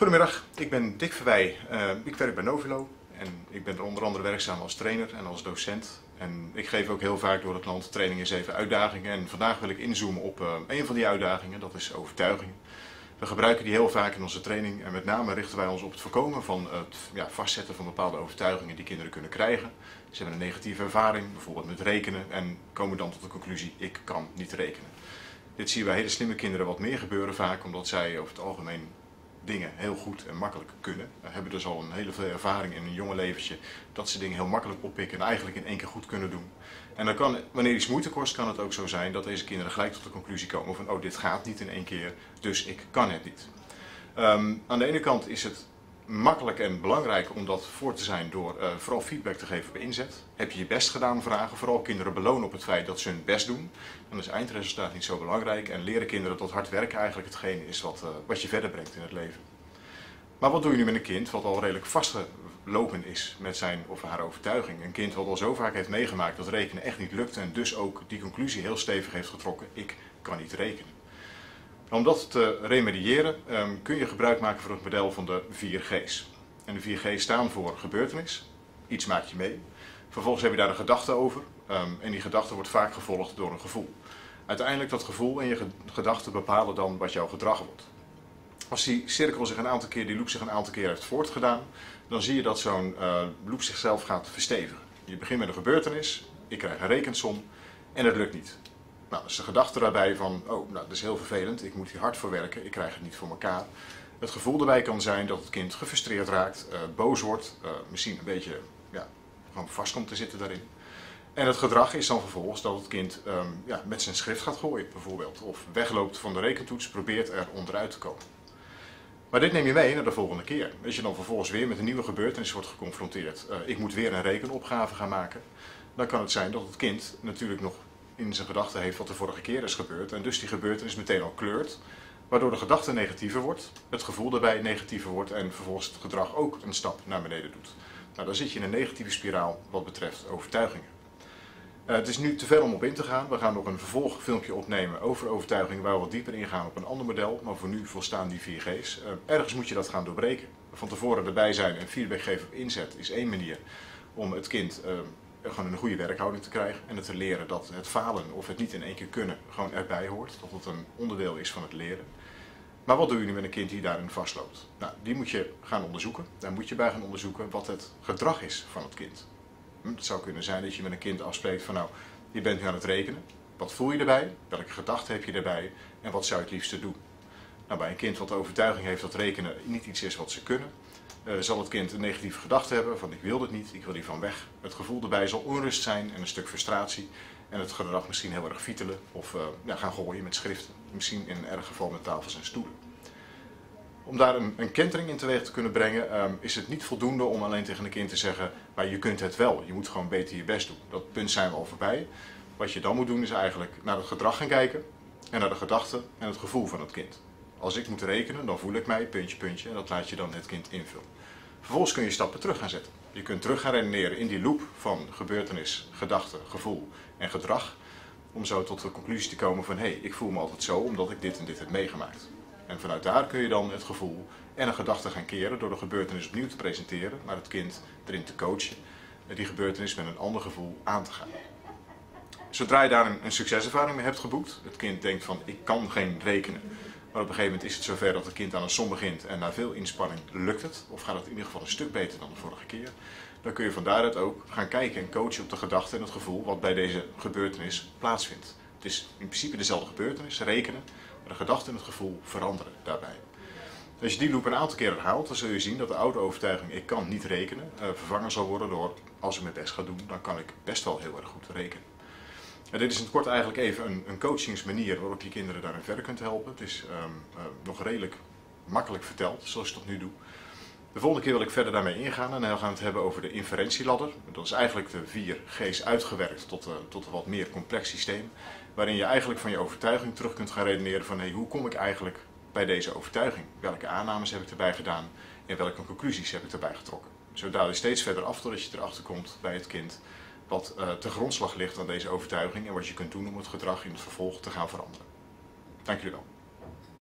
Goedemiddag, ik ben Dick Verwij. Uh, ik werk bij Novilo en ik ben er onder andere werkzaam als trainer en als docent. En ik geef ook heel vaak door het land trainingen zeven uitdagingen. En vandaag wil ik inzoomen op uh, een van die uitdagingen, dat is overtuigingen. We gebruiken die heel vaak in onze training en met name richten wij ons op het voorkomen van het ja, vastzetten van bepaalde overtuigingen die kinderen kunnen krijgen. Ze hebben een negatieve ervaring, bijvoorbeeld met rekenen, en komen dan tot de conclusie: ik kan niet rekenen. Dit zie je bij hele slimme kinderen wat meer gebeuren vaak, omdat zij over het algemeen dingen heel goed en makkelijk kunnen. We hebben dus al een hele veel ervaring in een jonge leventje dat ze dingen heel makkelijk oppikken en eigenlijk in één keer goed kunnen doen. En dan kan, wanneer iets moeite kost, kan het ook zo zijn dat deze kinderen gelijk tot de conclusie komen van oh dit gaat niet in één keer, dus ik kan het niet. Um, aan de ene kant is het makkelijk en belangrijk om dat voor te zijn door uh, vooral feedback te geven bij inzet. Heb je je best gedaan vragen, vooral kinderen belonen op het feit dat ze hun best doen. Dan is eindresultaat niet zo belangrijk en leren kinderen tot hard werken eigenlijk hetgeen is wat, uh, wat je verder brengt in het leven. Maar wat doe je nu met een kind wat al redelijk vastgelopen is met zijn of haar overtuiging? Een kind wat al zo vaak heeft meegemaakt dat rekenen echt niet lukt en dus ook die conclusie heel stevig heeft getrokken, ik kan niet rekenen. Om dat te remediëren um, kun je gebruik maken van het model van de 4G's. En de 4G's staan voor gebeurtenis, iets maak je mee. Vervolgens heb je daar een gedachte over um, en die gedachte wordt vaak gevolgd door een gevoel. Uiteindelijk dat gevoel en je gedachten bepalen dan wat jouw gedrag wordt. Als die cirkel zich een aantal keer, die loop zich een aantal keer heeft voortgedaan, dan zie je dat zo'n uh, loop zichzelf gaat verstevigen. Je begint met een gebeurtenis, ik krijg een rekensom en het lukt niet. Nou, dus de gedachte daarbij van, oh, nou, dat is heel vervelend, ik moet hier hard voor werken, ik krijg het niet voor elkaar. Het gevoel daarbij kan zijn dat het kind gefrustreerd raakt, uh, boos wordt, uh, misschien een beetje ja, gewoon vast komt te zitten daarin. En het gedrag is dan vervolgens dat het kind um, ja, met zijn schrift gaat gooien, bijvoorbeeld. Of wegloopt van de rekentoets, probeert er onderuit te komen. Maar dit neem je mee naar de volgende keer. Als je dan vervolgens weer met een nieuwe gebeurtenis wordt geconfronteerd, uh, ik moet weer een rekenopgave gaan maken, dan kan het zijn dat het kind natuurlijk nog in zijn gedachten heeft wat de vorige keer is gebeurd. En dus die gebeurtenis meteen al kleurt. Waardoor de gedachte negatiever wordt, het gevoel daarbij negatiever wordt en vervolgens het gedrag ook een stap naar beneden doet. Nou, dan zit je in een negatieve spiraal wat betreft overtuigingen. Uh, het is nu te ver om op in te gaan. We gaan nog een vervolgfilmpje opnemen over overtuigingen waar we wat dieper ingaan op een ander model. Maar voor nu volstaan die 4G's. Uh, eh, ergens moet je dat gaan doorbreken. Van tevoren erbij zijn en feedback geven op inzet is één manier om het kind uh, gewoon een goede werkhouding te krijgen en het te leren dat het falen of het niet in één keer kunnen gewoon erbij hoort, dat het een onderdeel is van het leren. Maar wat doe je nu met een kind die daarin vastloopt? Nou, die moet je gaan onderzoeken. Daar moet je bij gaan onderzoeken wat het gedrag is van het kind. Hm, het zou kunnen zijn dat je met een kind afspreekt van nou, je bent nu aan het rekenen. Wat voel je erbij? Welke gedachten heb je erbij? En wat zou je het liefste doen? Nou, bij een kind wat de overtuiging heeft dat rekenen niet iets is wat ze kunnen, uh, zal het kind een negatieve gedachte hebben van ik wil dit niet, ik wil hiervan weg. Het gevoel erbij zal onrust zijn en een stuk frustratie. En het gedrag misschien heel erg fietelen of ja, gaan gooien met schriften. Misschien in een erg geval met tafels en stoelen. Om daar een, een kentering in teweeg te kunnen brengen, um, is het niet voldoende om alleen tegen een kind te zeggen, maar je kunt het wel, je moet gewoon beter je best doen. Dat punt zijn we al voorbij. Wat je dan moet doen is eigenlijk naar het gedrag gaan kijken en naar de gedachten en het gevoel van het kind. Als ik moet rekenen, dan voel ik mij, puntje, puntje, en dat laat je dan het kind invullen. Vervolgens kun je stappen terug gaan zetten. Je kunt terug gaan redeneren in die loop van gebeurtenis, gedachte, gevoel en gedrag. Om zo tot de conclusie te komen van hé, hey, ik voel me altijd zo omdat ik dit en dit heb meegemaakt. En vanuit daar kun je dan het gevoel en een gedachte gaan keren door de gebeurtenis opnieuw te presenteren, maar het kind erin te coachen, die gebeurtenis met een ander gevoel aan te gaan. Zodra je daar een, een succeservaring mee hebt geboekt, het kind denkt van ik kan geen rekenen, maar op een gegeven moment is het zover dat het kind aan een som begint en na veel inspanning lukt het, of gaat het in ieder geval een stuk beter dan de vorige keer. Dan kun je van daaruit ook gaan kijken en coachen op de gedachte en het gevoel wat bij deze gebeurtenis plaatsvindt. Het is in principe dezelfde gebeurtenis, rekenen, maar de gedachte en het gevoel veranderen daarbij. Als je die loop een aantal keer herhaalt, dan zul je zien dat de oude overtuiging ik kan niet rekenen uh, vervangen zal worden door als ik mijn best ga doen, dan kan ik best wel heel erg goed rekenen. En dit is in het kort eigenlijk even een, een coachingsmanier waarop je kinderen daarin verder kunt helpen. Het is um, uh, nog redelijk makkelijk verteld, zoals ik tot nu doe. De volgende keer wil ik verder daarmee ingaan en dan gaan we het hebben over de inferentieladder. Dat is eigenlijk de vier G's uitgewerkt tot, uh, tot een wat meer complex systeem. Waarin je eigenlijk van je overtuiging terug kunt gaan redeneren van hey, hoe kom ik eigenlijk bij deze overtuiging? Welke aannames heb ik erbij gedaan en welke conclusies heb ik erbij getrokken? Zo daal je steeds verder af totdat je erachter komt bij het kind wat uh, te grondslag ligt aan deze overtuiging en wat je kunt doen om het gedrag in het vervolg te gaan veranderen. Dank jullie wel.